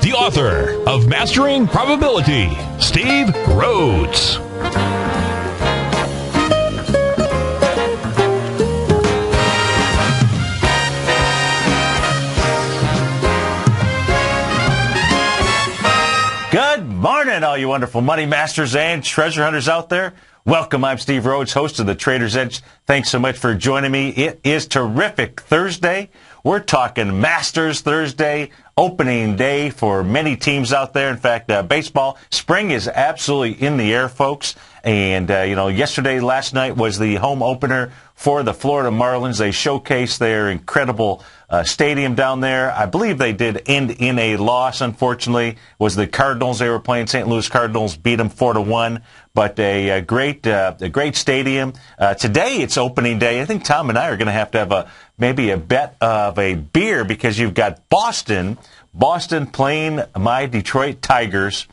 the author of Mastering Probability, Steve Rhodes. Good morning, all you wonderful money masters and treasure hunters out there. Welcome. I'm Steve Rhodes, host of the Trader's Edge. Thanks so much for joining me. It is terrific Thursday. We're talking Masters Thursday, opening day for many teams out there. In fact, uh, baseball, spring is absolutely in the air, folks. And, uh, you know, yesterday, last night was the home opener for the Florida Marlins. They showcased their incredible uh, stadium down there. I believe they did end in a loss, unfortunately. Was the Cardinals they were playing. St. Louis Cardinals beat them 4 to 1 but a, a great uh, a great stadium. Uh, today it's opening day. I think Tom and I are going to have to have a maybe a bet of a beer because you've got Boston, Boston playing my Detroit Tigers.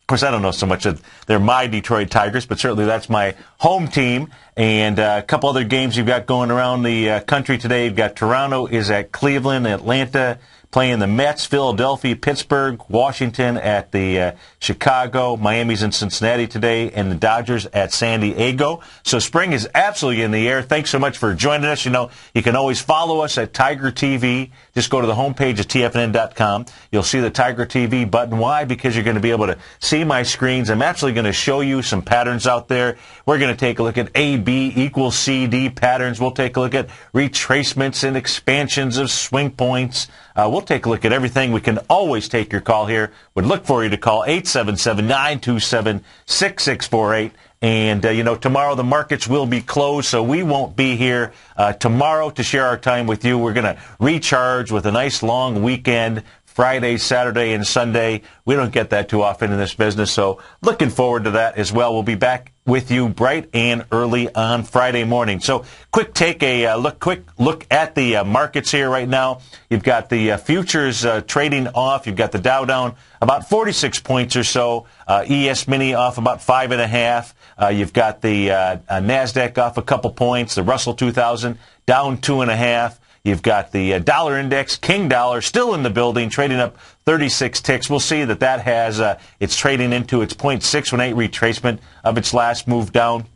Of course, I don't know so much that they're my Detroit Tigers, but certainly that's my home team. And uh, a couple other games you've got going around the uh, country today. You've got Toronto is at Cleveland, Atlanta playing the Mets, Philadelphia, Pittsburgh, Washington at the uh, Chicago, Miami's in Cincinnati today, and the Dodgers at San Diego. So spring is absolutely in the air. Thanks so much for joining us. You know, you can always follow us at Tiger TV. Just go to the homepage at tfnn.com. You'll see the Tiger TV button. Why? Because you're going to be able to see my screens. I'm actually going to show you some patterns out there. We're going to take a look at A, B equals C, D patterns. We'll take a look at retracements and expansions of swing points. Uh, we'll take a look at everything. We can always take your call here. Would look for you to call 877-927-6648. And, uh, you know, tomorrow the markets will be closed, so we won't be here uh, tomorrow to share our time with you. We're going to recharge with a nice long weekend. Friday, Saturday, and Sunday. We don't get that too often in this business, so looking forward to that as well. We'll be back with you bright and early on Friday morning. So, quick take a uh, look, quick look at the uh, markets here right now. You've got the uh, futures uh, trading off. You've got the Dow down about 46 points or so. Uh, ES Mini off about five and a half. Uh, you've got the Nasdaq off a couple points. The Russell 2000 down two and a half. You've got the uh, dollar index, King Dollar, still in the building, trading up 36 ticks. We'll see that that has uh, it's trading into its 0.618 retracement of its last move down.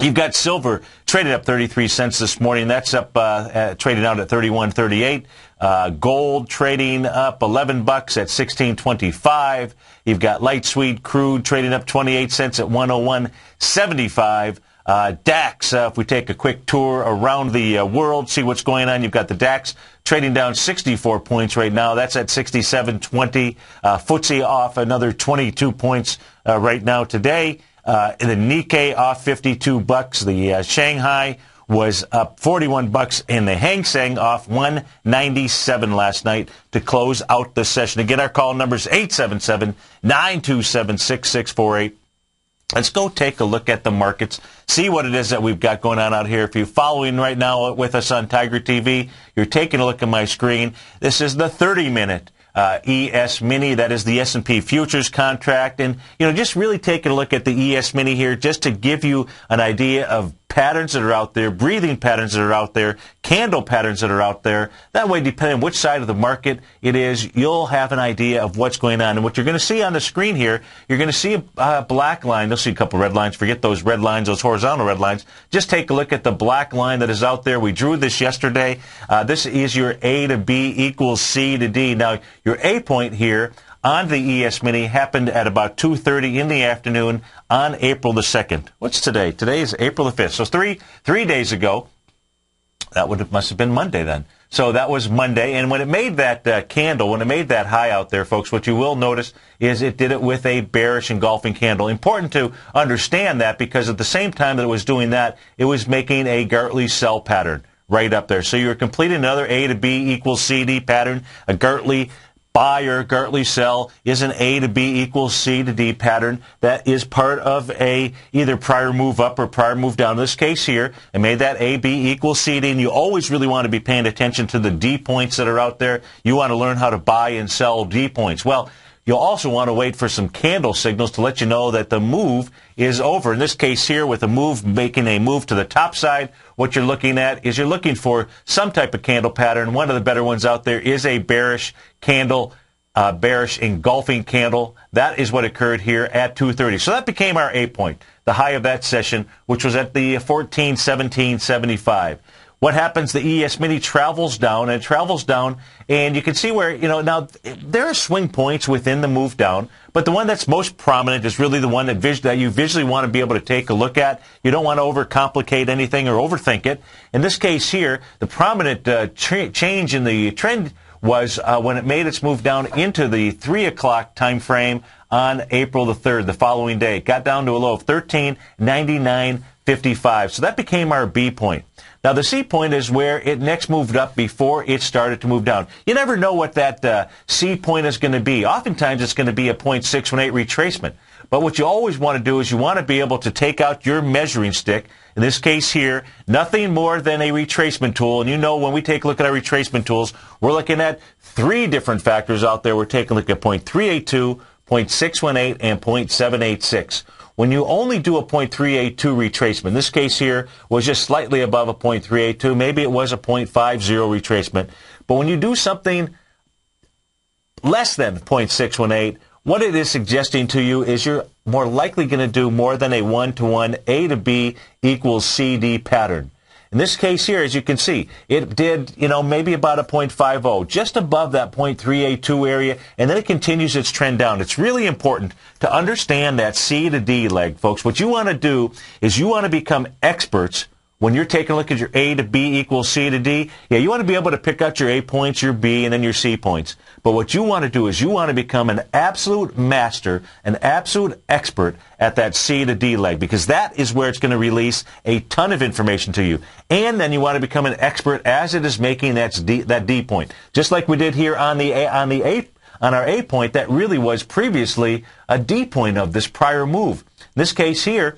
You've got silver traded up 33 cents this morning. That's up, uh, uh, trading out at 31.38. Uh, gold trading up 11 bucks at 16.25. You've got light sweet crude trading up 28 cents at 101.75. Uh, DAX, uh, if we take a quick tour around the uh, world, see what's going on, you've got the DAX trading down 64 points right now. That's at 67.20. Uh, FTSE off another 22 points uh, right now today. Uh, the Nikkei off 52 bucks. The uh, Shanghai was up 41 bucks, and the Hang Seng off 197 last night to close out the session. Again, our call numbers 877 927 6648. Let's go take a look at the markets, see what it is that we've got going on out here. If you're following right now with us on Tiger TV, you're taking a look at my screen. This is the 30 minute uh, ES Mini. That is the S&P futures contract. And, you know, just really taking a look at the ES Mini here just to give you an idea of patterns that are out there, breathing patterns that are out there, candle patterns that are out there. That way, depending on which side of the market it is, you'll have an idea of what's going on. And what you're going to see on the screen here, you're going to see a uh, black line. You'll see a couple red lines. Forget those red lines, those horizontal red lines. Just take a look at the black line that is out there. We drew this yesterday. Uh, this is your A to B equals C to D. Now, your A point here on the ES Mini happened at about 2.30 in the afternoon on April the 2nd. What's today? Today is April the 5th. So three, three days ago, that would have, must have been Monday then. So that was Monday. And when it made that uh, candle, when it made that high out there, folks, what you will notice is it did it with a bearish engulfing candle. Important to understand that because at the same time that it was doing that, it was making a Gartley sell pattern right up there. So you're completing another A to B equals CD pattern, a Gartley buy or Gartley sell is an A to B equals C to D pattern that is part of a either prior move up or prior move down. In this case here, I made that A, B equals C, D, and you always really want to be paying attention to the D points that are out there. You want to learn how to buy and sell D points. Well, You'll also want to wait for some candle signals to let you know that the move is over. In this case here, with a move making a move to the top side, what you're looking at is you're looking for some type of candle pattern. One of the better ones out there is a bearish candle uh, bearish engulfing candle. That is what occurred here at 2:30. So that became our A point, the high of that session, which was at the 1417.75. What happens? The ES Mini travels down and travels down, and you can see where you know now there are swing points within the move down, but the one that's most prominent is really the one that, vis- that you visually want to be able to take a look at. You don't want to overcomplicate anything or overthink it. In this case here, the prominent uh, ch- change in the trend was uh, when it made its move down into the 3 o'clock time frame on April the 3rd, the following day. It got down to a low of 13.99.55. So that became our B point. Now the C point is where it next moved up before it started to move down. You never know what that uh, C point is going to be. Oftentimes it's going to be a 0.618 retracement. But what you always want to do is you want to be able to take out your measuring stick. In this case here, nothing more than a retracement tool. And you know when we take a look at our retracement tools, we're looking at three different factors out there. We're taking a look at 0.382, 0.618, and 0.786 when you only do a .382 retracement, this case here was just slightly above a .382, maybe it was a .50 retracement, but when you do something less than 0.618, what it is suggesting to you is you're more likely going to do more than a one-to-one A to B equals CD pattern. In this case here, as you can see, it did, you know, maybe about a 0.50, just above that 0.382 area, and then it continues its trend down. It's really important to understand that C to D leg, folks. What you want to do is you want to become experts when you're taking a look at your A to B equals C to D, yeah, you want to be able to pick out your A points, your B, and then your C points. But what you want to do is you want to become an absolute master, an absolute expert at that C to D leg, because that is where it's going to release a ton of information to you. And then you want to become an expert as it is making that D, that D point. Just like we did here on the A, on the A, on our A point, that really was previously a D point of this prior move. In this case here,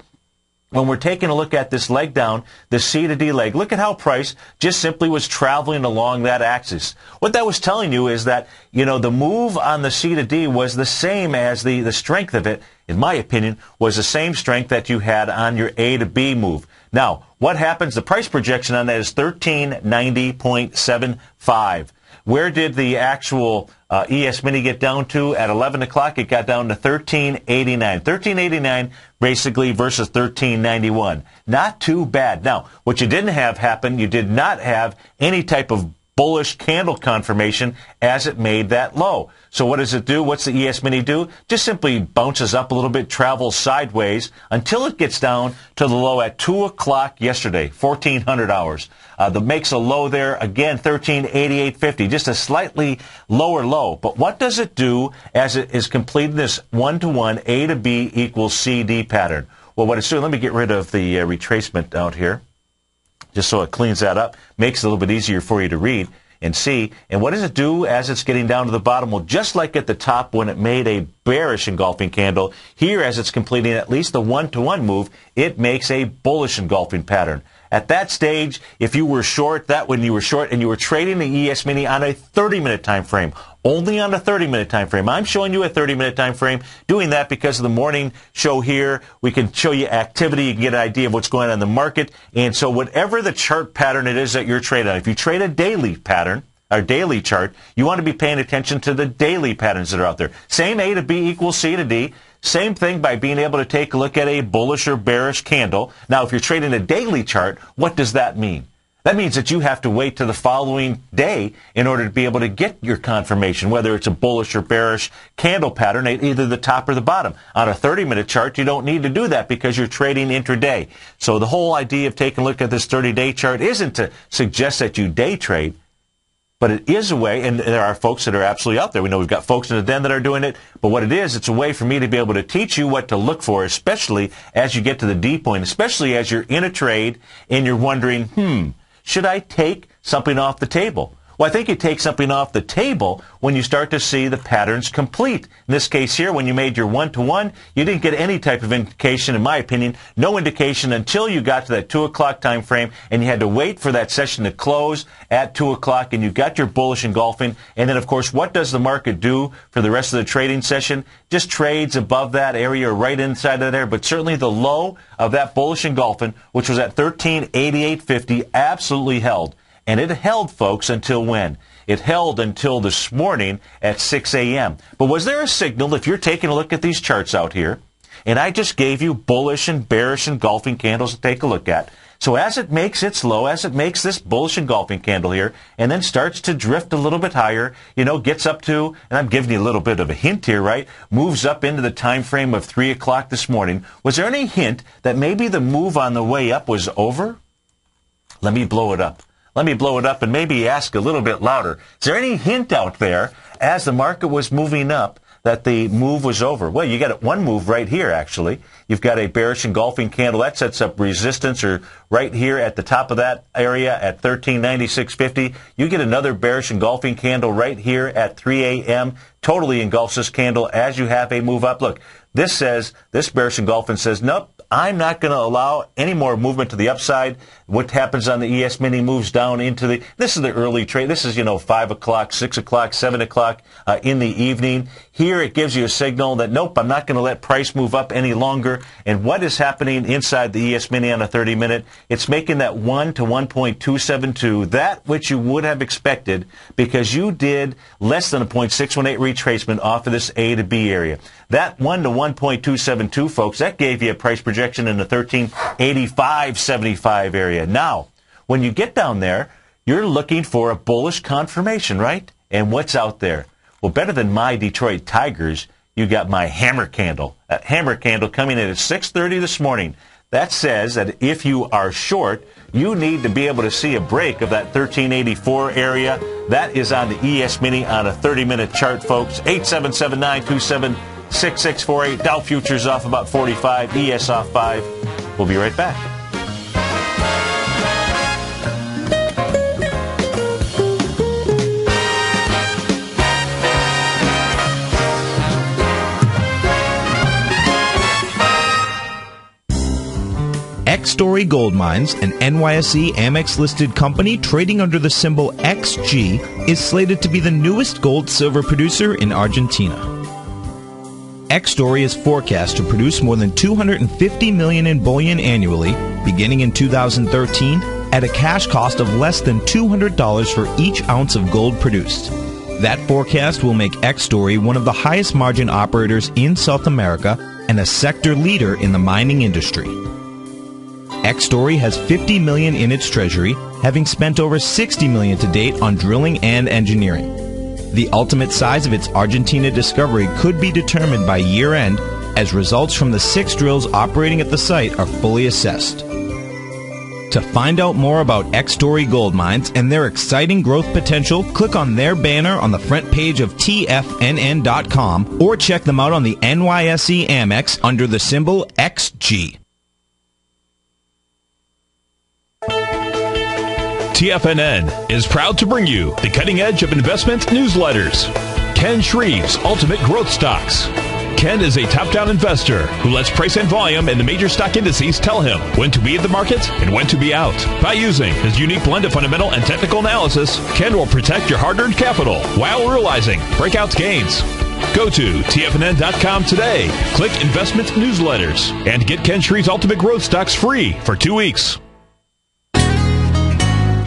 when we're taking a look at this leg down, the C to D leg, look at how price just simply was traveling along that axis. What that was telling you is that, you know, the move on the C to D was the same as the, the strength of it, in my opinion, was the same strength that you had on your A to B move. Now, what happens? The price projection on that is 1390.75. Where did the actual uh, ES Mini get down to at 11 o'clock? It got down to 1389. 1389 basically versus 1391. Not too bad. Now, what you didn't have happen, you did not have any type of bullish candle confirmation as it made that low. So what does it do? What's the ES Mini do? Just simply bounces up a little bit, travels sideways until it gets down to the low at 2 o'clock yesterday, 1400 hours. Uh, the makes a low there, again, 1388.50, just a slightly lower low. But what does it do as it is completing this one-to-one A to B equals CD pattern? Well, what it's doing, let me get rid of the uh, retracement out here just so it cleans that up, makes it a little bit easier for you to read and see. And what does it do as it's getting down to the bottom? Well, just like at the top when it made a bearish engulfing candle, here as it's completing at least the one-to-one move, it makes a bullish engulfing pattern. At that stage, if you were short, that when you were short and you were trading the ES Mini on a 30-minute time frame, only on a 30-minute time frame. I'm showing you a 30-minute time frame. Doing that because of the morning show here, we can show you activity. You can get an idea of what's going on in the market. And so whatever the chart pattern it is that you're trading on, if you trade a daily pattern, our daily chart, you want to be paying attention to the daily patterns that are out there. Same A to B equals C to D. Same thing by being able to take a look at a bullish or bearish candle. Now, if you're trading a daily chart, what does that mean? That means that you have to wait to the following day in order to be able to get your confirmation, whether it's a bullish or bearish candle pattern at either the top or the bottom. On a 30-minute chart, you don't need to do that because you're trading intraday. So the whole idea of taking a look at this 30-day chart isn't to suggest that you day trade. But it is a way, and there are folks that are absolutely out there. We know we've got folks in the den that are doing it. But what it is, it's a way for me to be able to teach you what to look for, especially as you get to the D point, especially as you're in a trade and you're wondering, hmm, should I take something off the table? Well, I think you take something off the table when you start to see the patterns complete. In this case here, when you made your one-to-one, you didn't get any type of indication, in my opinion, no indication until you got to that 2 o'clock time frame, and you had to wait for that session to close at 2 o'clock, and you got your bullish engulfing. And then, of course, what does the market do for the rest of the trading session? Just trades above that area, right inside of there, but certainly the low of that bullish engulfing, which was at 1388.50, absolutely held. And it held, folks, until when? It held until this morning at 6 a.m. But was there a signal, if you're taking a look at these charts out here, and I just gave you bullish and bearish engulfing candles to take a look at. So as it makes its low, as it makes this bullish engulfing candle here, and then starts to drift a little bit higher, you know, gets up to, and I'm giving you a little bit of a hint here, right? Moves up into the time frame of 3 o'clock this morning. Was there any hint that maybe the move on the way up was over? Let me blow it up. Let me blow it up and maybe ask a little bit louder. Is there any hint out there as the market was moving up that the move was over? Well, you got one move right here, actually. You've got a bearish engulfing candle. That sets up resistance or right here at the top of that area at 1396.50. You get another bearish engulfing candle right here at 3 a.m. Totally engulfs this candle as you have a move up. Look, this says, this bearish engulfing says, nope, I'm not going to allow any more movement to the upside. What happens on the ES mini moves down into the, this is the early trade. This is, you know, 5 o'clock, 6 o'clock, 7 o'clock uh, in the evening. Here it gives you a signal that, nope, I'm not going to let price move up any longer. And what is happening inside the ES mini on a 30 minute? It's making that 1 to 1.272, that which you would have expected because you did less than a 0.618 retracement off of this A to B area. That 1 to 1.272, folks, that gave you a price projection in the 1385.75 area. Now, when you get down there, you're looking for a bullish confirmation, right? And what's out there? Well, better than my Detroit Tigers, you got my hammer candle. That hammer candle coming in at 6:30 this morning. That says that if you are short, you need to be able to see a break of that 1384 area. That is on the ES Mini on a 30-minute chart, folks. 877-927-6648. Dow futures off about 45. ES off 5. We'll be right back. Story Gold Mines, an NYSE Amex listed company trading under the symbol XG, is slated to be the newest gold silver producer in Argentina. Extorre is forecast to produce more than 250 million in bullion annually, beginning in 2013, at a cash cost of less than $200 for each ounce of gold produced. That forecast will make Extorre one of the highest margin operators in South America and a sector leader in the mining industry. Extorre has 50 million in its treasury, having spent over 60 million to date on drilling and engineering. The ultimate size of its Argentina discovery could be determined by year end as results from the six drills operating at the site are fully assessed. To find out more about Extorre Gold Mines and their exciting growth potential, click on their banner on the front page of TFNN.com or check them out on the NYSE Amex under the symbol XG. TFNN is proud to bring you the cutting edge of investment newsletters. Ken Shreve's Ultimate Growth Stocks. Ken is a top-down investor who lets price and volume in the major stock indices tell him when to be in the market and when to be out. By using his unique blend of fundamental and technical analysis, Ken will protect your hard-earned capital while realizing breakout gains. Go to TFNN.com today, click Investment Newsletters, and get Ken Shreve's Ultimate Growth Stocks free for two weeks.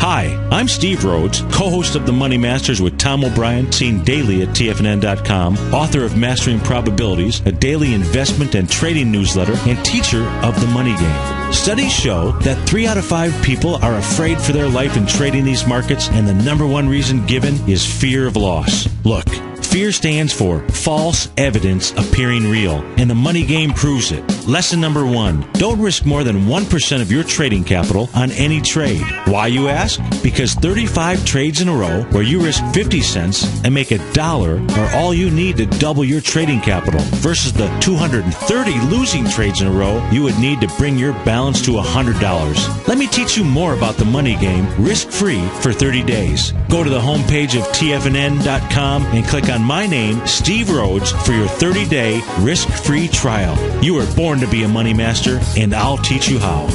Hi, I'm Steve Rhodes, co host of The Money Masters with Tom O'Brien, seen daily at TFNN.com, author of Mastering Probabilities, a daily investment and trading newsletter, and teacher of the money game. Studies show that three out of five people are afraid for their life in trading these markets, and the number one reason given is fear of loss. Look, Fear stands for false evidence appearing real, and the money game proves it. Lesson number one don't risk more than 1% of your trading capital on any trade. Why, you ask? Because 35 trades in a row where you risk 50 cents and make a dollar are all you need to double your trading capital versus the 230 losing trades in a row you would need to bring your balance to $100. Let me teach you more about the money game risk free for 30 days. Go to the homepage of TFNN.com and click on my name, Steve Rhodes, for your 30 day risk free trial. You were born to be a money master, and I'll teach you how.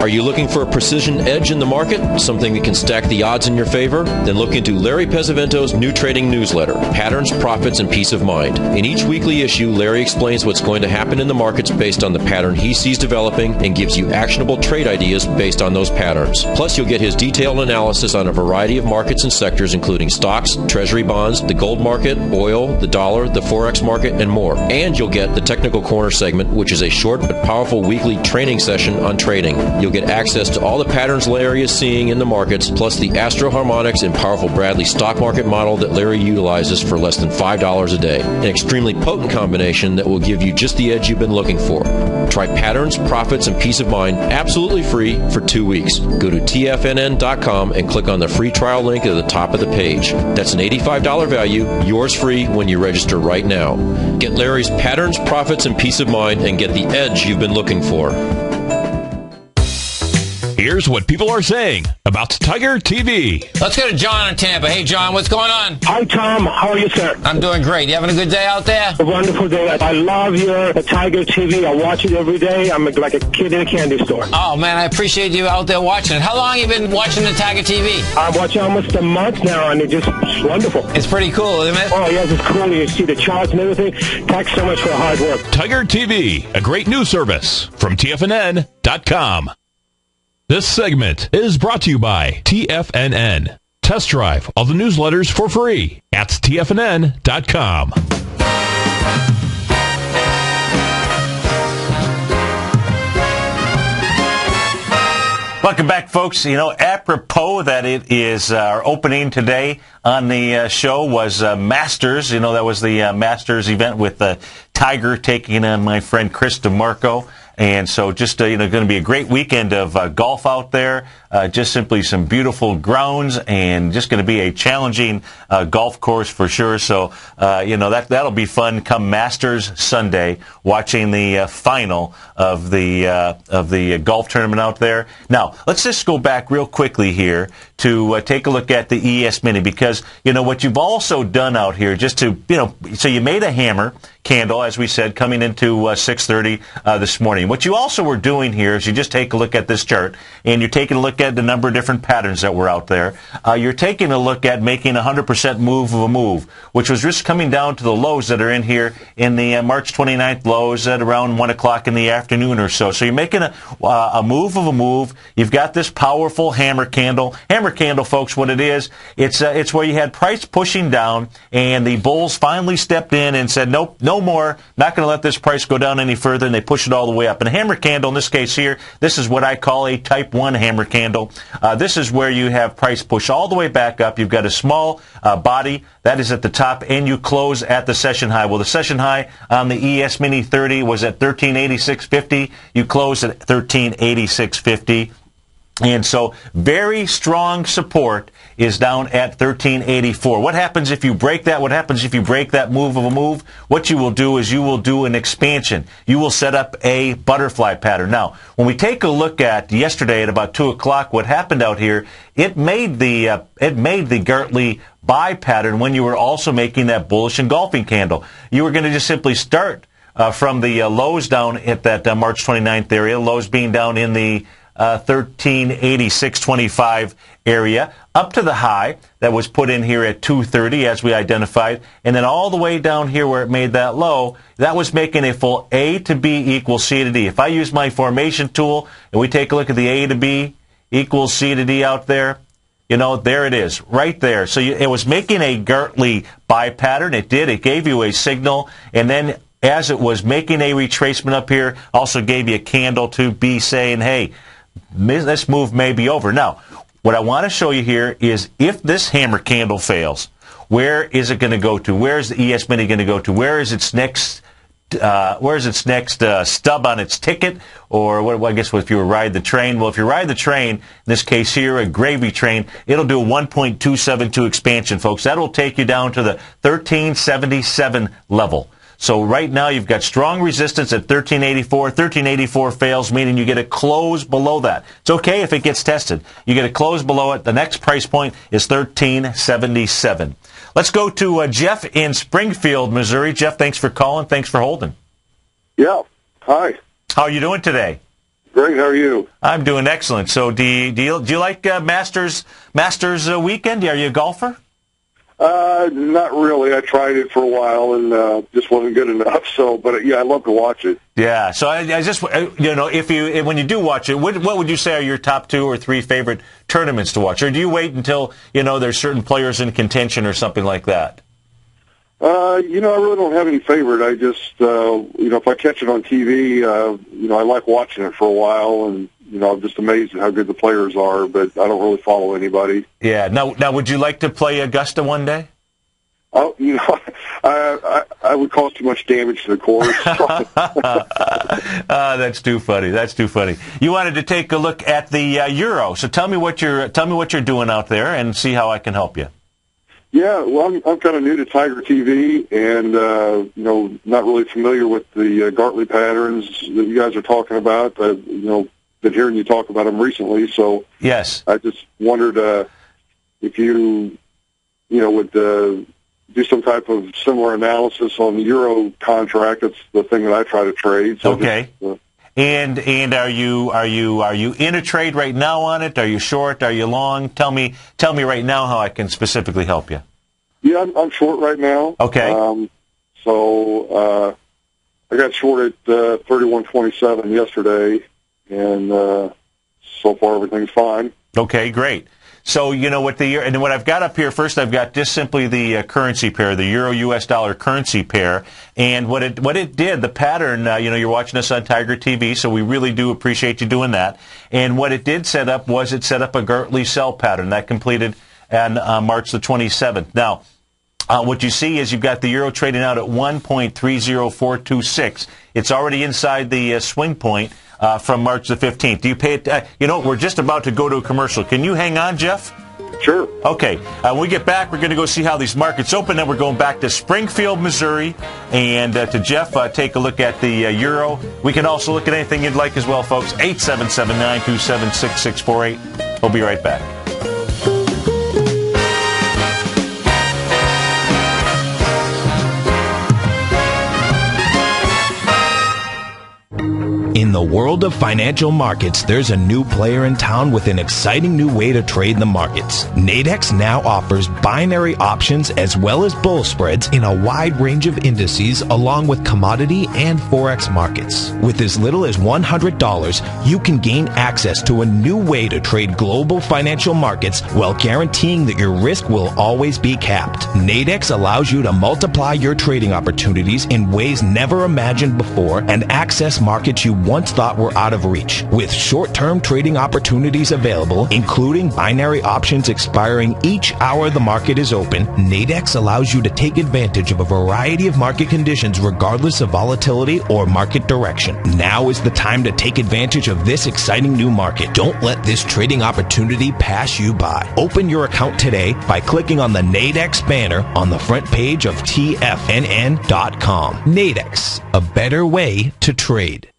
Are you looking for a precision edge in the market? Something that can stack the odds in your favor? Then look into Larry Pesavento's new trading newsletter, Patterns, Profits, and Peace of Mind. In each weekly issue, Larry explains what's going to happen in the markets based on the pattern he sees developing and gives you actionable trade ideas based on those patterns. Plus, you'll get his detailed analysis on a variety of markets and sectors, including stocks, treasury bonds, the gold market, oil, the dollar, the forex market, and more. And you'll get the Technical Corner segment, which is a short but powerful weekly training session on trading. You'll get access to all the patterns Larry is seeing in the markets, plus the Astro Harmonics and powerful Bradley stock market model that Larry utilizes for less than $5 a day. An extremely potent combination that will give you just the edge you've been looking for. Try patterns, profits, and peace of mind absolutely free for two weeks. Go to TFNN.com and click on the free trial link at the top of the page. That's an $85 value, yours free when you register right now. Get Larry's patterns, profits, and peace of mind and get the edge you've been looking for. Here's what people are saying about Tiger TV. Let's go to John in Tampa. Hey, John, what's going on? Hi, Tom. How are you, sir? I'm doing great. You having a good day out there? A wonderful day. I love your Tiger TV. I watch it every day. I'm like a kid in a candy store. Oh, man, I appreciate you out there watching it. How long have you been watching the Tiger TV? I'm watching almost a month now, and it's just wonderful. It's pretty cool, isn't it? Oh, yes, it's cool. You see the charts and everything. Thanks so much for the hard work. Tiger TV, a great news service from TFNN.com. This segment is brought to you by TFNN. Test drive all the newsletters for free at TFNN.com. Welcome back, folks. You know, apropos that it is uh, our opening today on the uh, show was uh, Masters. You know, that was the uh, Masters event with Tiger taking on my friend Chris DiMarco. And so just, uh, you know, going to be a great weekend of uh, golf out there. Uh, just simply some beautiful grounds and just going to be a challenging uh, golf course for sure. So, uh, you know, that, that'll be fun come Masters Sunday, watching the uh, final of the, of the golf tournament out there. Now, let's just go back real quickly here to take a look at the ES Mini because, you know, what you've also done out here just to, you know, so you made a hammer candle, as we said, coming into 6.30 this morning. What you also were doing here is you just take a look at this chart and you're taking a look at the number of different patterns that were out there. Uh, you're taking a look at making a 100% move of a move, which was just coming down to the lows that are in here in the uh, March 29th lows at around 1 o'clock in the afternoon or so. So you're making a, uh, a move of a move. You've got this powerful hammer candle. Hammer candle, folks, what it is, it's, uh, it's where you had price pushing down and the bulls finally stepped in and said, nope, no more, not going to let this price go down any further, and they push it all the way up. And a hammer candle, in this case here, this is what I call a type 1 hammer candle. Uh, this is where you have price push all the way back up. You've got a small uh, body that is at the top, and you close at the session high. Well, the session high on the ES Mini 30 was at 1386.50. You close at 1386.50. And so very strong support is down at 1384. What happens if you break that? What happens if you break that move of a move? What you will do is you will do an expansion. You will set up a butterfly pattern. Now, when we take a look at yesterday at about 2 o'clock, what happened out here, it made the, uh, it made the Gartley buy pattern when you were also making that bullish engulfing candle. You were going to just simply start uh, from the uh, lows down at that uh, March 29th area, lows being down in the uh, 1386.25 area up to the high that was put in here at 230 as we identified and then all the way down here where it made that low that was making a full A to B equals C to D. If I use my formation tool and we take a look at the A to B equals C to D out there you know, there it is, right there. So you, it was making a Gartley buy pattern. It did. It gave you a signal. And then as it was making a retracement up here, also gave you a candle to be saying, hey, this move may be over. Now, what I want to show you here is if this hammer candle fails, where is it going to go to? Where is the ES Mini going to go to? Where is its next? Uh, where is its next uh, stub on its ticket? Or what, well, I guess if you ride the train, well, if you ride the train, in this case here, a gravy train, it'll do a 1.272 expansion, folks. That'll take you down to the 1377 level. So right now you've got strong resistance at 1384. 1384 fails, meaning you get a close below that. It's okay if it gets tested. You get a close below it. The next price point is 1377. Let's go to uh, Jeff in Springfield, Missouri. Jeff, thanks for calling. Thanks for holding. Yeah. Hi. How are you doing today? Great. How are you? I'm doing excellent. So, do you do you, do you like uh, Masters Masters uh, weekend? Are you a golfer? Uh, not really. I tried it for a while and uh, just wasn't good enough. So, but yeah, I love to watch it. Yeah. So I, I just uh, you know if you when you do watch it, what, what would you say are your top two or three favorite tournaments to watch, or do you wait until you know there's certain players in contention or something like that? Uh, you know, I really don't have any favorite. I just, uh, you know, if I catch it on TV, uh, you know, I like watching it for a while, and you know, I'm just amazed at how good the players are. But I don't really follow anybody. Yeah. Now, now, would you like to play Augusta one day? Oh, you know, I, I, I would cause too much damage to the course. uh, that's too funny. That's too funny. You wanted to take a look at the uh, Euro, so tell me what you're tell me what you're doing out there, and see how I can help you. Yeah, well, I'm, I'm kind of new to Tiger TV, and uh, you know, not really familiar with the uh, Gartley patterns that you guys are talking about. I, you know, been hearing you talk about them recently, so yes, I just wondered uh, if you, you know, would uh, do some type of similar analysis on the Euro contract. That's the thing that I try to trade. So okay. Just, uh, and and are you are you are you in a trade right now on it? Are you short? Are you long? Tell me tell me right now how I can specifically help you. Yeah, I'm, I'm short right now. Okay. Um, so uh, I got short at uh, 31.27 yesterday, and uh, so far everything's fine. Okay, great. So you know what the and what I've got up here first, I've got just simply the uh, currency pair, the euro U.S. dollar currency pair, and what it what it did, the pattern. Uh, you know, you're watching us on Tiger TV, so we really do appreciate you doing that. And what it did set up was it set up a Gartley sell pattern that completed on uh, March the 27th. Now. Uh, what you see is you've got the euro trading out at 1.30426. It's already inside the uh, swing point uh, from March the 15th. Do you pay it? Uh, you know, we're just about to go to a commercial. Can you hang on, Jeff? Sure. Okay. Uh, when we get back, we're going to go see how these markets open. Then we're going back to Springfield, Missouri, and uh, to Jeff uh, take a look at the uh, euro. We can also look at anything you'd like as well, folks. 877 927 6648. We'll be right back. In the world of financial markets, there's a new player in town with an exciting new way to trade the markets. Nadex now offers binary options as well as bull spreads in a wide range of indices along with commodity and forex markets. With as little as $100, you can gain access to a new way to trade global financial markets while guaranteeing that your risk will always be capped. Nadex allows you to multiply your trading opportunities in ways never imagined before and access markets you once thought were out of reach. With short-term trading opportunities available, including binary options expiring each hour the market is open, Nadex allows you to take advantage of a variety of market conditions regardless of volatility or market direction. Now is the time to take advantage of this exciting new market. Don't let this trading opportunity pass you by. Open your account today by clicking on the Nadex banner on the front page of TFNN.com. Nadex, a better way to trade.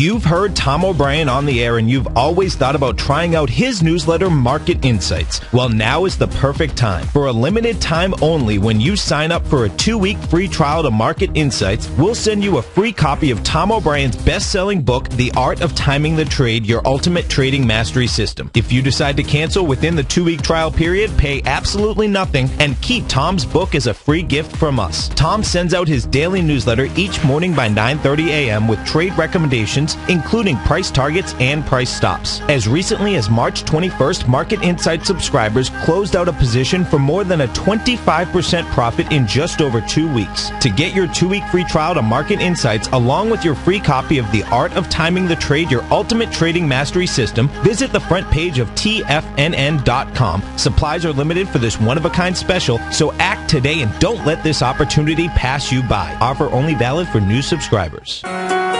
You've heard Tom O'Brien on the air and you've always thought about trying out his newsletter, Market Insights. Well, now is the perfect time. For a limited time only, when you sign up for a two-week free trial to Market Insights, we'll send you a free copy of Tom O'Brien's best-selling book, The Art of Timing the Trade, Your Ultimate Trading Mastery System. If you decide to cancel within the two-week trial period, pay absolutely nothing and keep Tom's book as a free gift from us. Tom sends out his daily newsletter each morning by 9.30 a.m. with trade recommendations including price targets and price stops. As recently as March 21st, Market Insight subscribers closed out a position for more than a 25% profit in just over two weeks. To get your two-week free trial to Market Insights along with your free copy of The Art of Timing the Trade, Your Ultimate Trading Mastery System, visit the front page of TFNN.com. Supplies are limited for this one-of-a-kind special, so act today and don't let this opportunity pass you by. Offer only valid for new subscribers.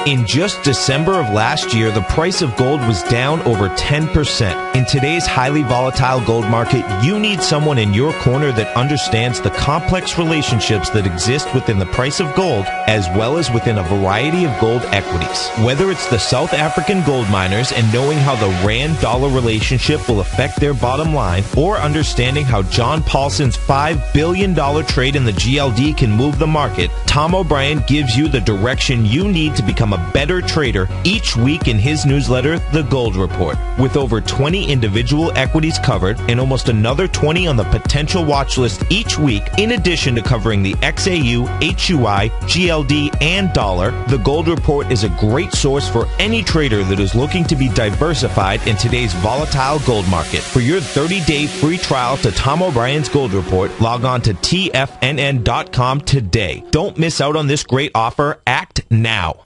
In just December of last year, the price of gold was down over 10%. In today's highly volatile gold market, you need someone in your corner that understands the complex relationships that exist within the price of gold as well as within a variety of gold equities. Whether it's the South African gold miners and knowing how the rand dollar relationship will affect their bottom line or understanding how John Paulson's $5 billion trade in the GLD can move the market, Tom O'Brien gives you the direction you need to become better trader each week in his newsletter, The Gold Report. With over 20 individual equities covered and almost another 20 on the potential watch list each week, in addition to covering the XAU, HUI, GLD, and dollar, The Gold Report is a great source for any trader that is looking to be diversified in today's volatile gold market. For your 30-day free trial to Tom O'Brien's Gold Report, log on to tfnn.com today. Don't miss out on this great offer. Act now.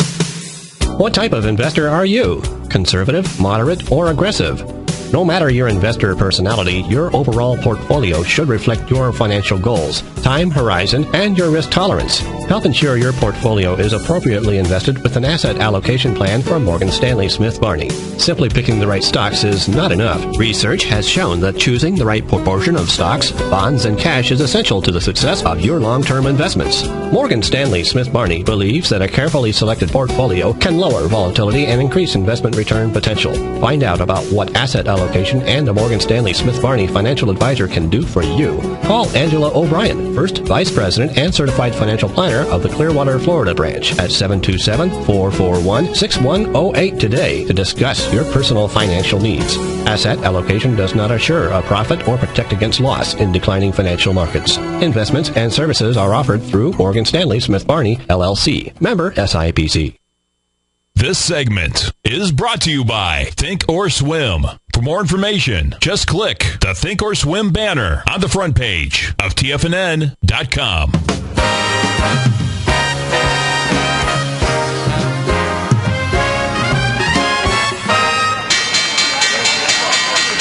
What type of investor are you? Conservative, moderate, or aggressive? No matter your investor personality, your overall portfolio should reflect your financial goals, time horizon, and your risk tolerance. Help ensure your portfolio is appropriately invested with an asset allocation plan from Morgan Stanley Smith Barney. Simply picking the right stocks is not enough. Research has shown that choosing the right proportion of stocks, bonds, and cash is essential to the success of your long-term investments. Morgan Stanley Smith Barney believes that a carefully selected portfolio can lower volatility and increase investment return potential. Find out about what asset allocation allocation and a Morgan Stanley Smith Barney financial advisor can do for you. Call Angela O'Brien, first Vice President and Certified Financial Planner of the Clearwater, Florida branch at 727-441-6108 today to discuss your personal financial needs. Asset allocation does not assure a profit or protect against loss in declining financial markets. Investments and services are offered through Morgan Stanley Smith Barney, LLC. Member SIPC. This segment is brought to you by Think or Swim. For more information, just click the Think or Swim banner on the front page of TFNN.com.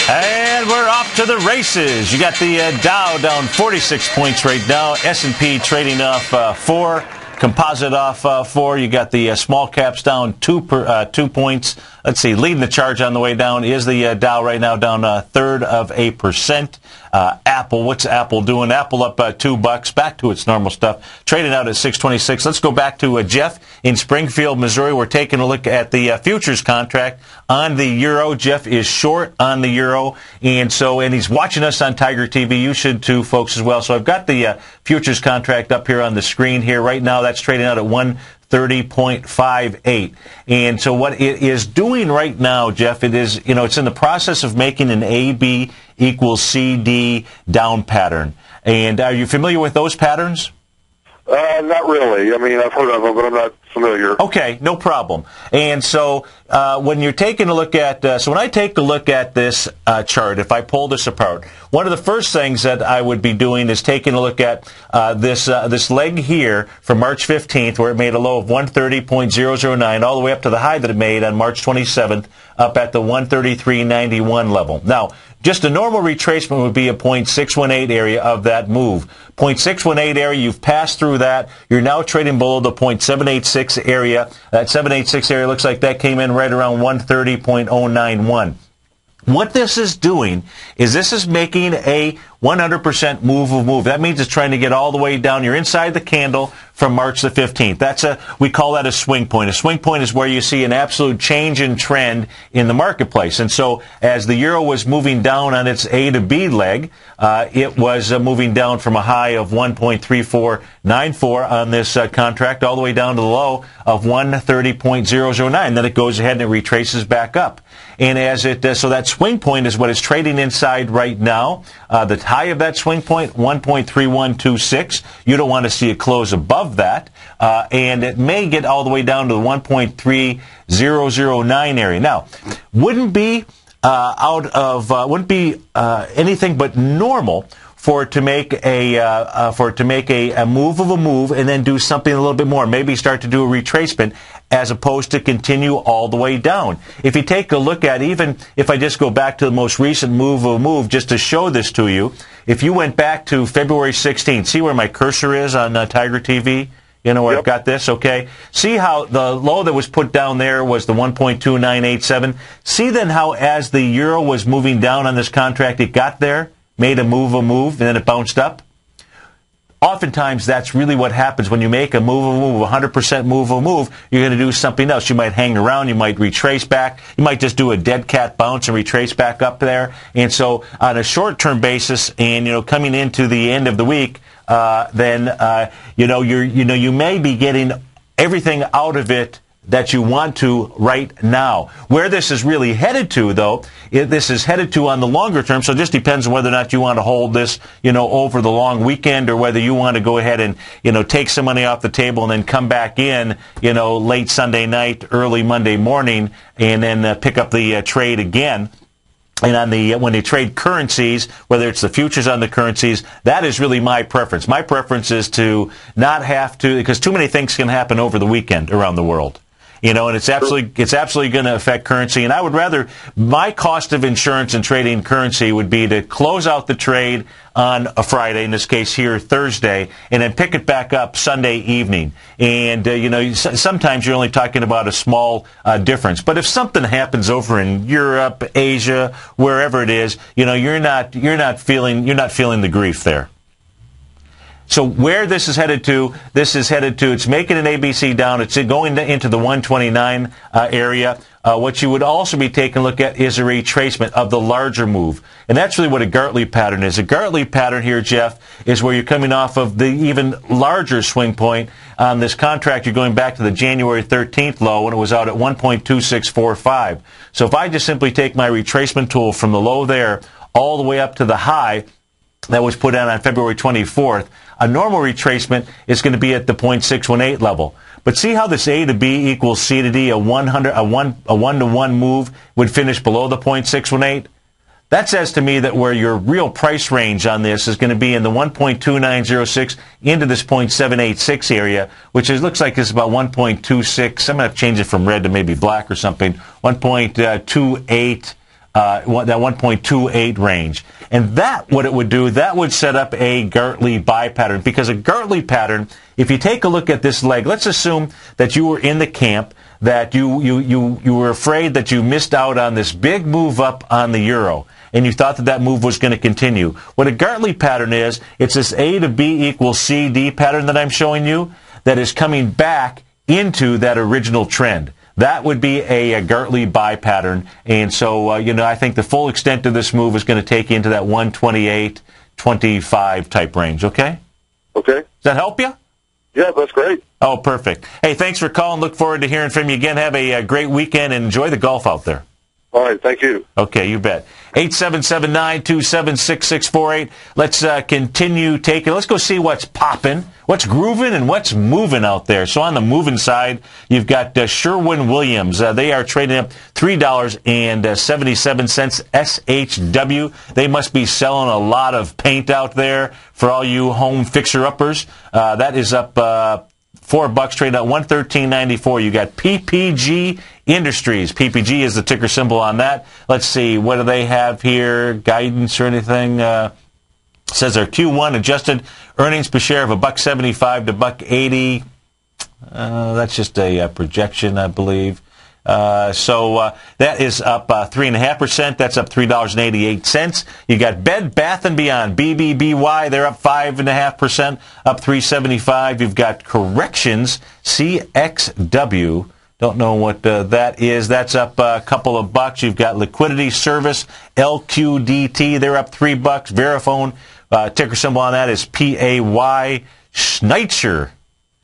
And we're off to the races. You got the uh, Dow down 46 points right now. S&P trading off uh, four. Composite off uh, four. You got the uh, small caps down two per, uh, two points. Let's see, leading the charge on the way down is the uh, Dow right now down a third of a percent. Uh, Apple, what's Apple doing? Apple up uh, two bucks, back to its normal stuff. Trading out at 626. Let's go back to Jeff in Springfield, Missouri. We're taking a look at the futures contract on the euro. Jeff is short on the euro, and so and he's watching us on Tiger TV. You should too, folks, as well. So I've got the futures contract up here on the screen here right now. That's trading out at one 30.58. And so what it is doing right now, Jeff, it is, you know, it's in the process of making an AB equals CD down pattern. And are you familiar with those patterns? Uh, not really. I mean, I've heard of them, but I'm not familiar. Okay, no problem. And so uh, when you're taking a look at, uh, so when I take a look at this uh, chart, if I pull this apart, one of the first things that I would be doing is taking a look at uh, this uh, this leg here from March 15th, where it made a low of 130.009, all the way up to the high that it made on March 27th, up at the 133.91 level. Now, just a normal retracement would be a 0.618 area of that move. 0.618 area, you've passed through that. You're now trading below the 0.786 area. That 786 area looks like that came in right around 130.091. What this is doing is this is making a 100% move of move. That means it's trying to get all the way down. You're inside the candle from March the 15th. That's a, we call that a swing point. A swing point is where you see an absolute change in trend in the marketplace. And so as the euro was moving down on its A to B leg, uh, it was uh, moving down from a high of 1.3494 on this uh, contract all the way down to the low of 130.009. Then it goes ahead and it retraces back up. And as it, uh, so that swing point is what is trading inside right now. Uh, the high of that swing point, 1.3126. You don't want to see it close above that. Uh, and it may get all the way down to the 1.3009 area. Now, wouldn't be uh, out of, uh, wouldn't be uh, anything but normal for it to make a uh, uh, for it to make a, a, move of a move and then do something a little bit more. Maybe start to do a retracement as opposed to continue all the way down. If you take a look at even if I just go back to the most recent move of a move just to show this to you, if you went back to February 16th, see where my cursor is on uh, Tiger TV You know where I've got this, okay? See how the low that was put down there was the 1.2987. See then how as the euro was moving down on this contract, it got there, made a move, a move, and then it bounced up? Oftentimes, that's really what happens when you make a move, a move, a 100% move, a move. You're going to do something else. You might hang around. You might retrace back. You might just do a dead cat bounce and retrace back up there. And so, on a short-term basis, and you know, coming into the end of the week, uh, then uh, you know you're you know you may be getting everything out of it that you want to right now. Where this is really headed to, though, this is headed to on the longer term. So it just depends on whether or not you want to hold this, you know, over the long weekend, or whether you want to go ahead and you know take some money off the table and then come back in, you know, late Sunday night, early Monday morning, and then uh, pick up the uh, trade again and on the when they trade currencies, whether it's the futures on the currencies, that is really my preference. My preference is to not have to because too many things can happen over the weekend around the world you know, and it's absolutely it's absolutely going to affect currency. And I would rather my cost of insurance and trading currency would be to close out the trade on a Friday, in this case here Thursday, and then pick it back up Sunday evening. And uh, you know, sometimes you're only talking about a small uh, difference. But if something happens over in Europe, Asia, wherever it is, you know, you're not you're not feeling you're not feeling the grief there. So where this is headed to, this is headed to, it's making an ABC down. It's going to, into the 129 uh, area. Uh, what you would also be taking a look at is a retracement of the larger move. And that's really what a Gartley pattern is. A Gartley pattern here, Jeff, is where you're coming off of the even larger swing point on this contract. You're going back to the January 13th low when it was out at 1.2645. So if I just simply take my retracement tool from the low there all the way up to the high that was put out on February 24th, a normal retracement is going to be at the 0.618 level. But see how this A to B equals C to D, a 100, a one, a one to one move would finish below the 0.618? That says to me that where your real price range on this is going to be in the 1.2906 into this 0.786 area, which is, looks like it's about 1.26. I'm going to change it from red to maybe black or something. 1.28 uh, that 1.28 range. And that, what it would do, that would set up a Gartley buy pattern. Because a Gartley pattern, if you take a look at this leg, let's assume that you were in the camp, that you, you, you, you were afraid that you missed out on this big move up on the euro. And you thought that that move was going to continue. What a Gartley pattern is, it's this A to B equals C, D pattern that I'm showing you that is coming back into that original trend. That would be a, a Gartley buy pattern. And so, uh, you know, I think the full extent of this move is going to take you into that 128, 25 type range. Okay? Okay. Does that help you? Yeah, that's great. Oh, perfect. Hey, thanks for calling. Look forward to hearing from you again. Have a, a great weekend and enjoy the golf out there. All right, thank you. Okay, you bet. 877-927-6648. Let's uh, continue taking, let's go see what's popping, what's grooving, and what's moving out there. So on the moving side, you've got uh, Sherwin-Williams. Uh, they are trading up $3.77 SHW. They must be selling a lot of paint out there for all you home fixer-uppers. Uh, that is up uh, four bucks, trade at 113.94. You got PPG Industries. PPG is the ticker symbol on that. Let's see, what do they have here? Guidance or anything? Uh, says their Q1 adjusted earnings per share of a buck 75 to buck 80. Uh, that's just a, a, uh, projection, I believe. Uh, so uh, that is up uh, three and a half percent. That's up three dollars and eighty-eight cents. You got Bed Bath and Beyond BBBY. They're up five and a half percent, up three seventy-five. You've got Corrections CXW don't know what uh, that is. That's up a couple of bucks. You've got Liquidity Service, LQDT. They're up three bucks. Verifone, uh, ticker symbol on that is PAY. Schnitzer,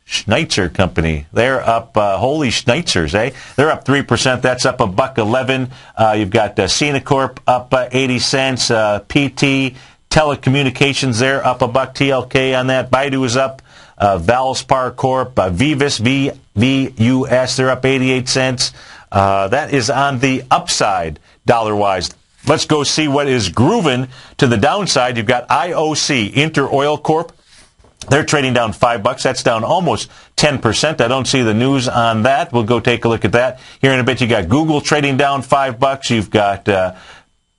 Schnitzer Company. They're up, uh, holy Schnitzers, eh? They're up 3%. That's up a buck 11. Uh, you've got uh, Corp up uh, 80 cents. Uh, PT Telecommunications there up a buck. TLK on that. Baidu is up uh, Valspar Corp, uh, Vivus, VVUS, they're up 88 cents. Uh, that is on the upside, dollar wise. Let's go see what is grooving to the downside. You've got IOC, Inter Oil Corp. They're trading down five bucks. That's down almost 10%. I don't see the news on that. We'll go take a look at that. Here in a bit, you got Google trading down five bucks. You've got uh,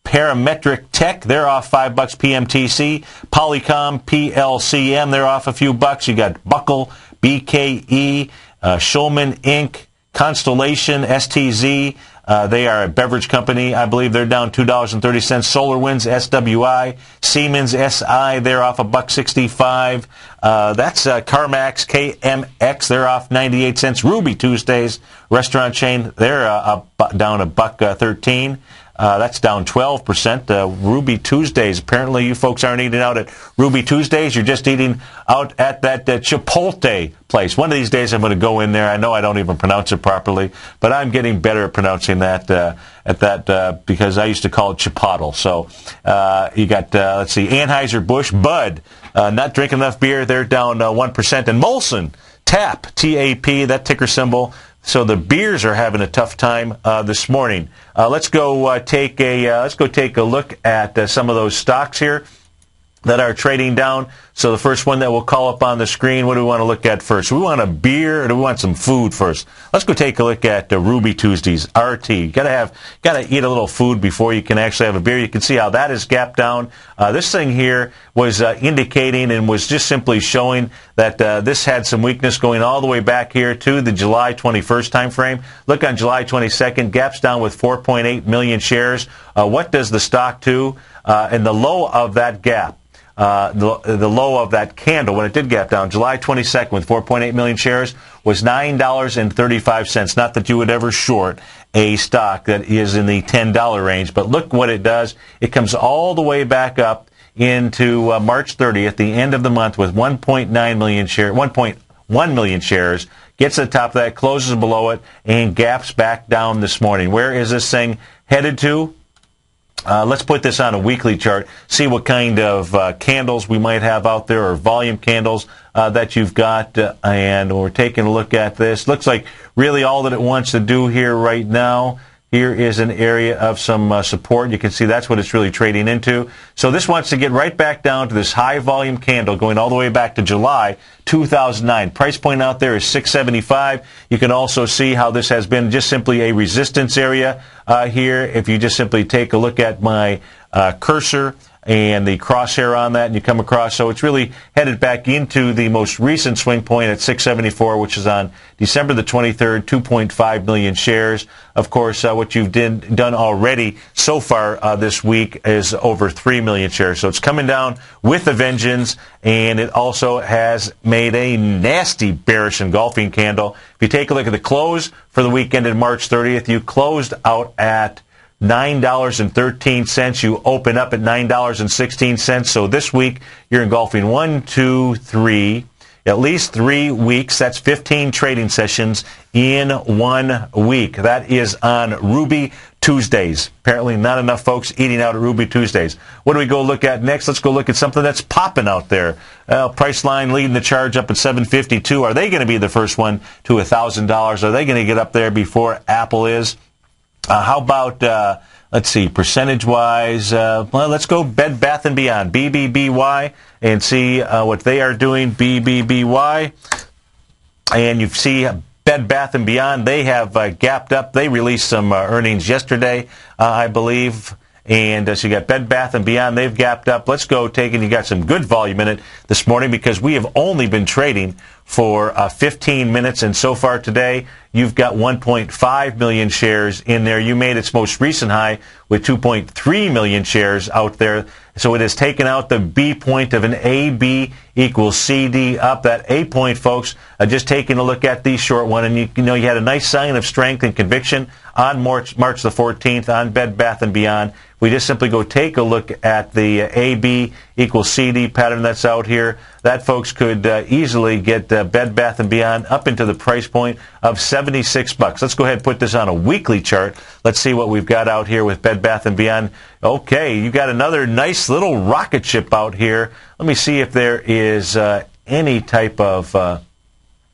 Parametric Tech, they're off five bucks PMTC. Polycom, PLCM, they're off a few bucks. You got Buckle, BKE, uh, Schulman Inc., Constellation, STZ, uh, they are a beverage company. I believe they're down two dollars and thirty cents. Solar Winds, SWI, Siemens, SI, they're off a buck sixty-five. Uh, that's uh, CarMax, KMX, they're off ninety-eight cents. Ruby Tuesdays, restaurant chain, they're uh, up, down a buck uh, thirteen. Uh, that's down 12%. Uh, Ruby Tuesdays. Apparently, you folks aren't eating out at Ruby Tuesdays. You're just eating out at that uh, Chipotle place. One of these days, I'm going to go in there. I know I don't even pronounce it properly, but I'm getting better at pronouncing that uh, at that uh, because I used to call it Chipotle. So uh, you got let's see, Anheuser Busch, Bud, not drinking enough beer. They're down one and Molson. TAP, T-A-P, that ticker symbol, so the beers are having a tough time uh, this morning. Uh, let's go uh, take a uh, let's go take a look at uh, some of those stocks here that are trading down. So the first one that we'll call up on the screen, what do we want to look at first? We want a beer or do we want some food first? Let's go take a look at the Ruby Tuesdays RT. Got to have, got to eat a little food before you can actually have a beer. You can see how that is gapped down. Uh, this thing here was uh, indicating and was just simply showing that uh, this had some weakness going all the way back here to the July 21st time frame. Look on July 22nd, gaps down with 4.8 million shares. Uh, what does the stock do? Uh, and the low of that gap uh, the, the low of that candle when it did gap down July 22nd with 4.8 million shares was $9.35. Not that you would ever short a stock that is in the $10 range, but look what it does. It comes all the way back up into uh, March 30th, the end of the month with 1.9 million share, 1.1 million shares, gets to the top of that, closes below it, and gaps back down this morning. Where is this thing headed to? Uh, let's put this on a weekly chart, see what kind of uh, candles we might have out there or volume candles uh, that you've got. Uh, and we're taking a look at this. Looks like really all that it wants to do here right now here is an area of some uh, support. You can see that's what it's really trading into. So this wants to get right back down to this high volume candle going all the way back to July 2009. Price point out there is 675. You can also see how this has been just simply a resistance area uh, here. If you just simply take a look at my uh, cursor and the crosshair on that, and you come across. So it's really headed back into the most recent swing point at 674, which is on December the 23rd, 2.5 million shares. Of course, uh, what you've did, done already so far uh, this week is over 3 million shares. So it's coming down with a vengeance, and it also has made a nasty bearish engulfing candle. If you take a look at the close for the weekend in March 30th, you closed out at $9.13. You open up at $9.16. So this week, you're engulfing one, two, three, at least three weeks. That's 15 trading sessions in one week. That is on Ruby Tuesdays. Apparently, not enough folks eating out at Ruby Tuesdays. What do we go look at next? Let's go look at something that's popping out there. Uh, Priceline leading the charge up at 752. Are they going to be the first one to $1,000? Are they going to get up there before Apple is? Uh, how about uh, let's see, percentage wise? Uh, well, let's go Bed Bath and Beyond BBBY and see uh, what they are doing. BBBY, and you see Bed Bath and Beyond. They have uh, gapped up. They released some uh, earnings yesterday, I believe. And so you got Bed Bath and Beyond. They've gapped up. Let's go take and you got some good volume in it this morning because we have only been trading for uh, 15 minutes, and so far today, you've got 1.5 million shares in there. You made its most recent high with 2.3 million shares out there. So it has taken out the B point of an AB equals CD up. That A point, folks, uh, just taking a look at the short one, and you, you, know you had a nice sign of strength and conviction on March, March the 14th on Bed Bath and Beyond. We just simply go take a look at the AB equals CD pattern that's out here. That, folks, could uh, easily get uh, Bed Bath & Beyond up into the price point of 76 bucks. Let's go ahead and put this on a weekly chart. Let's see what we've got out here with Bed Bath & Beyond. Okay, you got another nice little rocket ship out here. Let me see if there is uh, any type of uh,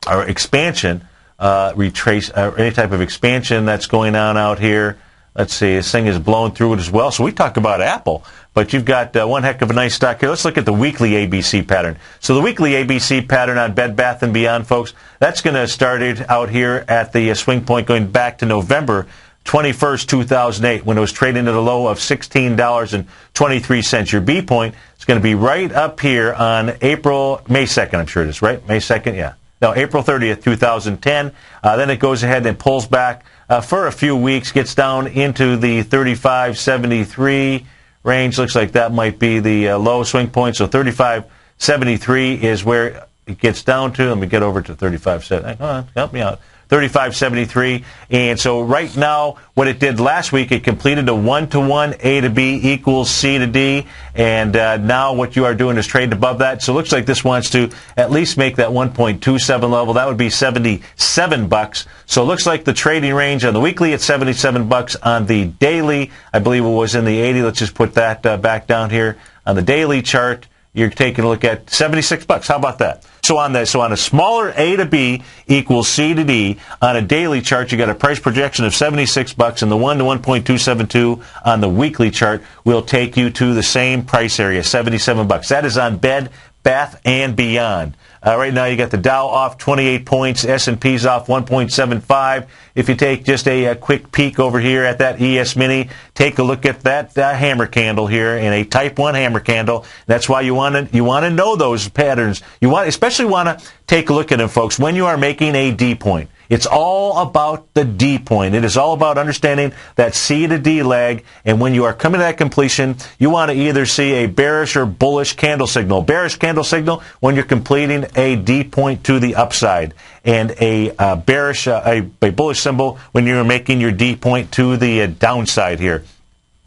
or expansion, uh, retrace, uh, any type of expansion that's going on out here. Let's see, this thing is blowing through it as well. So we talk about Apple, but you've got uh, one heck of a nice stock here. Let's look at the weekly ABC pattern. So the weekly ABC pattern on Bed Bath & Beyond, folks, that's going to start out here at the swing point going back to November 21st, 2008, when it was trading at a low of $16.23. Your B point is going to be right up here on April, May 2nd, I'm sure it is, right? May 2nd, yeah. no, April 30th, 2010. Uh, then it goes ahead and pulls back uh, for a few weeks, gets down into the 35.73 range. Looks like that might be the uh, low swing point. So 35.73 is where it gets down to. Let me get over to 35.7. Come on, help me out. 3573. And so right now, what it did last week, it completed a one-to-one A to B equals C to D. And uh, now what you are doing is trading above that. So it looks like this wants to at least make that 1.27 level. That would be 77 bucks. So it looks like the trading range on the weekly at 77 bucks. On the daily, I believe it was in the 80. Let's just put that uh, back down here. On the daily chart, you're taking a look at 76 bucks. How about that? So on the so on a smaller A to B equals C to D on a daily chart, you got a price projection of 76 bucks, and the one to 1.272 on the weekly chart will take you to the same price area, 77 bucks. That is on Bed Bath and Beyond. Uh, right now, you got the Dow off 28 points, S&P's off 1.75. If you take just a, a, quick peek over here at that ES Mini, take a look at that uh, hammer candle here and a Type 1 hammer candle. That's why you want to you want to know those patterns. You want especially want to take a look at them, folks, when you are making a D point. It's all about the D point. It is all about understanding that C to D lag. And when you are coming to that completion, you want to either see a bearish or bullish candle signal. Bearish candle signal when you're completing a D point to the upside, and a uh, bearish, uh, a, a, bullish symbol when you're making your D point to the uh, downside here.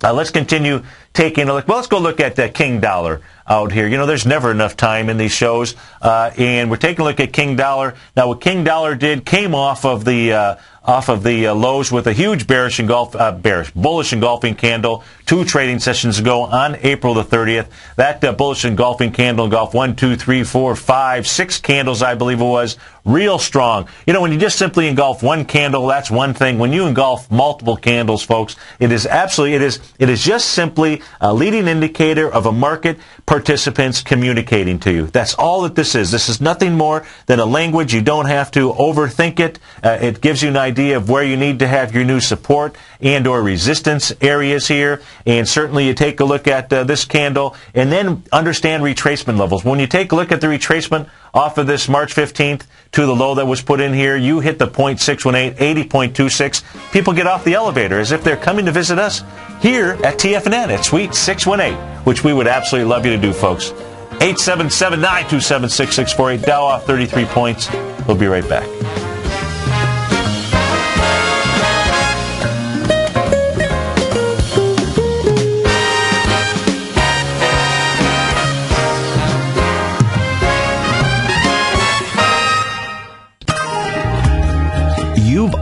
Uh, let's continue taking a look. Well, let's go look at the King Dollar out here. You know, there's never enough time in these shows, uh, and we're taking a look at King Dollar. Now, what King Dollar did came off of the uh, off of the uh, lows with a huge bearish engulf, uh, bearish, bullish engulfing candle two trading sessions ago on April the 30th. That uh, bullish engulfing candle engulfed one, two, three, four, five, six candles, I believe it was, real strong. You know, when you just simply engulf one candle, that's one thing. When you engulf multiple candles, folks, it is absolutely, it is, it is just simply a leading indicator of a market participants communicating to you. That's all that this is. This is nothing more than a language. You don't have to overthink it. Uh, it gives you an idea idea of where you need to have your new support and or resistance areas here. And certainly you take a look at uh, this candle and then understand retracement levels. When you take a look at the retracement off of this March 15th to the low that was put in here, you hit the 0.618, 80.26. People get off the elevator as if they're coming to visit us here at TFNN at Suite 618, which we would absolutely love you to do, folks. 877 927 6648. Dow off 33 points. We'll be right back.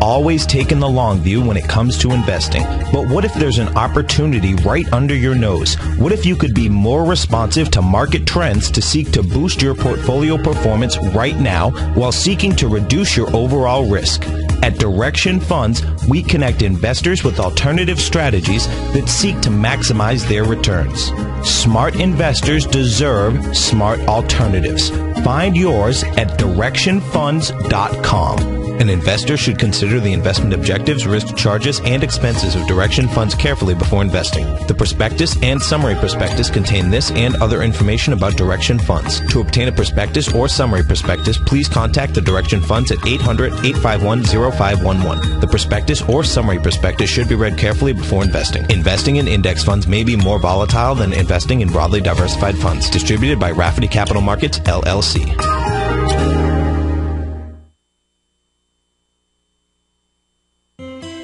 Always taken the long view when it comes to investing. But what if there's an opportunity right under your nose? What if you could be more responsive to market trends to seek to boost your portfolio performance right now while seeking to reduce your overall risk? At Direction Funds, we connect investors with alternative strategies that seek to maximize their returns. Smart investors deserve smart alternatives. Find yours at directionfunds.com. An investor should consider the investment objectives, risk charges, and expenses of Direction Funds carefully before investing. The prospectus and summary prospectus contain this and other information about Direction Funds. To obtain a prospectus or summary prospectus, please contact the Direction Funds at 800-851-0511. The prospectus or summary prospectus should be read carefully before investing. Investing in index funds may be more volatile than investing in broadly diversified funds. Distributed by Rafferty Capital Markets, LLC.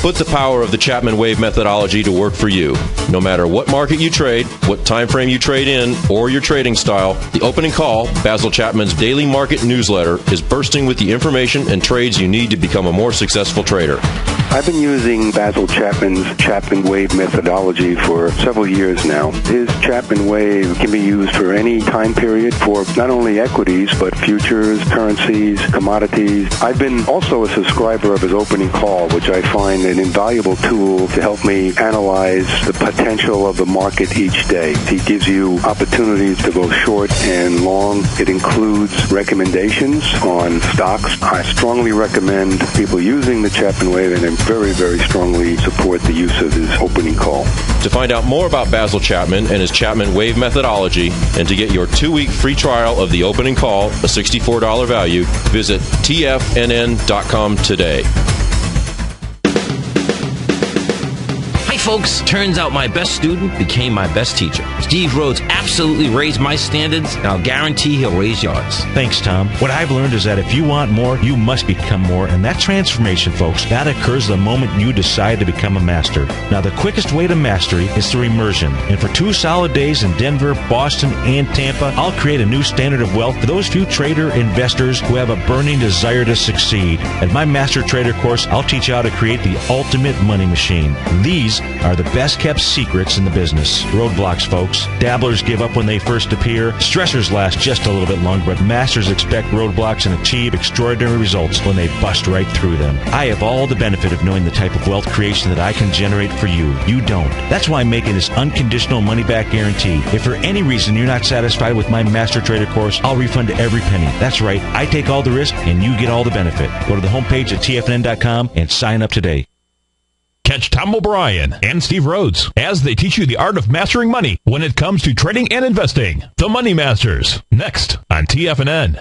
Put the power of the Chapman Wave methodology to work for you. No matter what market you trade, what time frame you trade in, or your trading style, the opening call, Basil Chapman's daily market newsletter, is bursting with the information and trades you need to become a more successful trader. I've been using Basil Chapman's Chapman Wave methodology for several years now. His Chapman Wave can be used for any time period for not only equities, but futures, currencies, commodities. I've been also a subscriber of his opening call, which I find an invaluable tool to help me analyze the potential of the market each day. He gives you opportunities to go short and long. It includes recommendations on stocks. I strongly recommend people using the Chapman Wave and very, very strongly support the use of his opening call. To find out more about Basil Chapman and his Chapman Wave methodology, and to get your two week free trial of the opening call, a $64 value, visit TFNN.com today. Hi, folks. Turns out my best student became my best teacher. Steve Rhodes absolutely raise my standards, and I'll guarantee he'll raise yours. Thanks, Tom. What I've learned is that if you want more, you must become more. And that transformation, folks, that occurs the moment you decide to become a master. Now, the quickest way to mastery is through immersion. And for two solid days in Denver, Boston, and Tampa, I'll create a new standard of wealth for those few trader investors who have a burning desire to succeed. At my Master Trader course, I'll teach you how to create the ultimate money machine. These are the best kept secrets in the business. Roadblocks, folks. Dabblers give up when they first appear. Stressors last just a little bit longer, but masters expect roadblocks and achieve extraordinary results when they bust right through them. I have all the benefit of knowing the type of wealth creation that I can generate for you. You don't. That's why I'm making this unconditional money back guarantee. If for any reason you're not satisfied with my Master Trader course, I'll refund every penny. That's right. I take all the risk and you get all the benefit. Go to the homepage at tfn.com and sign up today. Catch Tom O'Brien and Steve Rhodes as they teach you the art of mastering money when it comes to trading and investing. The Money Masters, next on TFNN.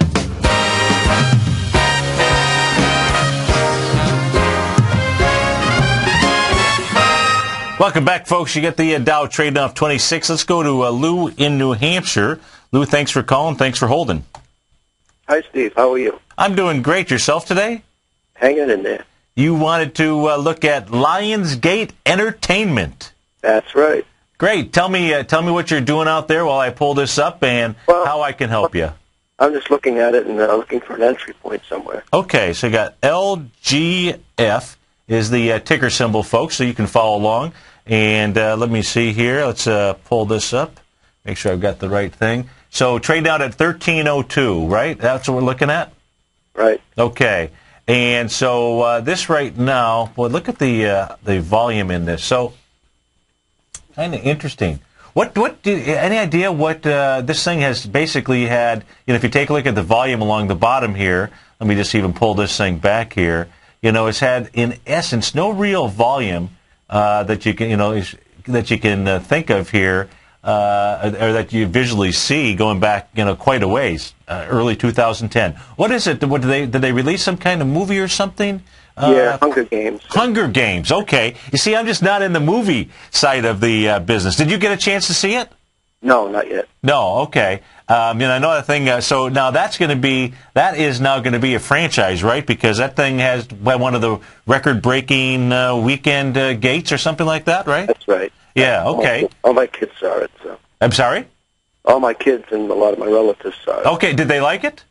Welcome back, folks. You get the uh, Dow trading off 26. Let's go to uh, Lou in New Hampshire. Lou, thanks for calling. Thanks for holding. Hi, Steve. How are you? I'm doing great. Yourself today? Hanging in there. You wanted to uh, look at Lionsgate Entertainment. That's right. Great. Tell me, uh, tell me what you're doing out there while I pull this up and Well- how I can help you. I'm just looking at it and uh, looking for an entry point somewhere. Okay, so you got LGF is the uh, ticker symbol, folks, so you can follow along. And uh, let me see here. Let's uh, pull this up. Make sure I've got the right thing. So trade out at 1302, right? That's what we're looking at? Right. Okay. And so uh, this right now, well, look at the uh, the volume in this. So kind of interesting. What what do, any idea what uh, this thing has basically had? You know, if you take a look at the volume along the bottom here, let me just even pull this thing back here. You know, it's had in essence no real volume uh, that you can you know that you can uh, think of here. Uh, or that you visually see going back, you know, quite a ways, uh, early 2010. What is it? What did they did they release some kind of movie or something? Uh, yeah, Hunger Games. Hunger Games. Okay. You see, I'm just not in the movie side of the uh, business. Did you get a chance to see it? No, not yet. No. Okay. Um, you know, another thing. Uh, so now that's going to be that is now going to be a franchise, right? Because that thing has one of the record-breaking uh, weekend uh, gates or something like that, right? That's right. Yeah. Okay. All, my kids saw it, so I'm sorry. all my kids and a lot of my relatives saw it. Okay. Did they like it?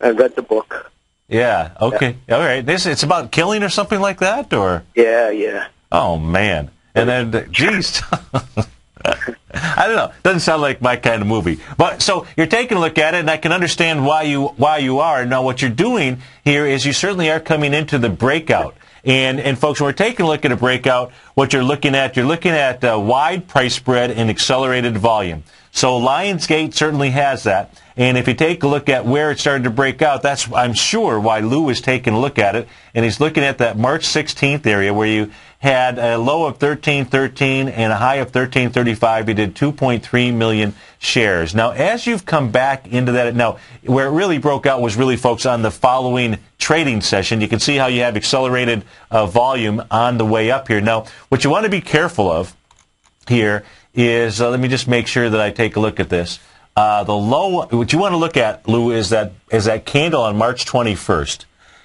I read the book. Yeah. Okay. All right. This it's about killing or something like that, or Yeah, yeah. oh man. And then, geez. I don't know. Doesn't sound like my kind of movie. But so you're taking a look at it, and I can understand why you why you are. Now, what you're doing here is you certainly are coming into the breakout. And and folks, when we're taking a look at a breakout, what you're looking at, you're looking at uh, wide price spread and accelerated volume. So Lionsgate certainly has that. And if you take a look at where it started to break out, that's I'm sure why Lou is taking a look at it, and he's looking at that March 16th area where you had a low of 1313 and a high of 1335. He did 2.3 million shares. Now, as you've come back into that, now where it really broke out was really, folks, on the following trading session. You can see how you have accelerated uh, volume on the way up here. Now, what you want to be careful of here is, uh, let me just make sure that I take a look at this. Uh, the low, what you want to look at, Lou, is that is that candle on March 21st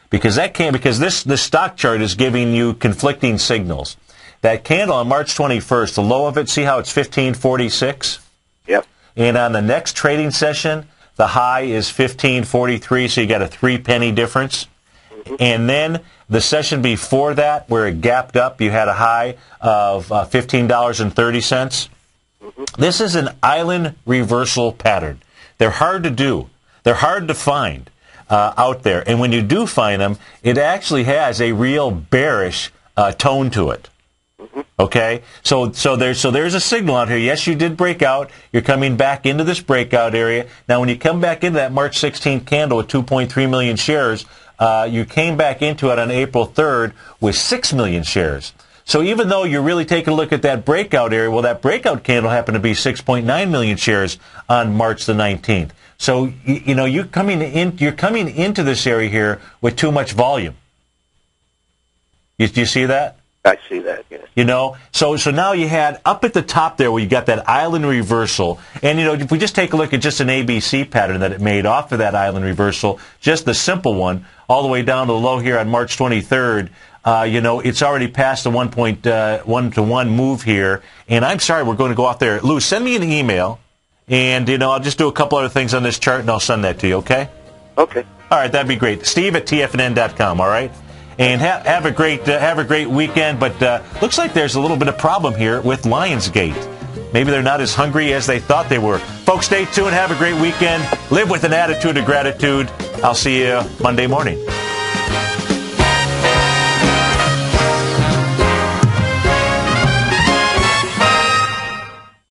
because that can because this this stock chart is giving you conflicting signals. That candle on March 21st, the low of it, see how it's 1546? Yep. And on the next trading session, the high is 1543, so you got a 3 penny difference. Mm-hmm. And then the session before that where it gapped up, you had a high of uh, $15.30. Mm-hmm. This is an island reversal pattern. They're hard to do. They're hard to find uh, out there. And when you do find them, it actually has a real bearish uh, tone to it. Mm-hmm. Okay, so so there's so there's a signal out here. Yes, you did break out. You're coming back into this breakout area. Now, when you come back into that March 16th candle with 2.3 million shares, uh, you came back into it on April 3rd with 6 million shares. So even though you're really taking a look at that breakout area, well, that breakout candle happened to be 6.9 million shares on March the 19th. So you, you know you're coming in you're coming into this area here with too much volume. You, do you see that? I see that. Yes. You know, so so now you had up at the top there where you got that island reversal, and you know if we just take a look at just an ABC pattern that it made off of that island reversal, just the simple one, all the way down to the low here on March 23rd. Uh, you know, it's already past the 1.1 uh, to 1 move here. And I'm sorry, we're going to go off there. Lou, send me an email and, you know, I'll just do a couple other things on this chart and I'll send that to you, okay? Okay. All right, that'd be great. Steve at tfnn.com, all right? And ha- have a great uh, have a great weekend. But uh, looks like there's a little bit of problem here with Lionsgate. Maybe they're not as hungry as they thought they were. Folks, stay tuned. Have a great weekend. Live with an attitude of gratitude. I'll see you Monday morning.